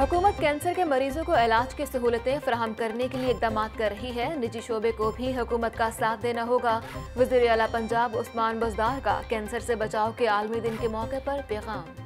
حکومت کینسر کے مریضوں کو علاج کی سہولتیں فراہم کرنے کے لیے اقدامات کر رہی ہے۔ نجی شعبے کو بھی حکومت کا ساتھ دینا ہوگا۔ وزیر اعلیٰ پنجاب عثمان بزدار کا کینسر سے بچاؤ کے عالمی دن کے موقع پر پیغام۔